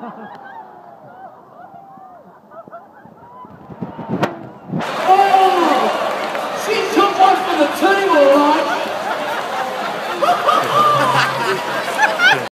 oh! She took one for the two!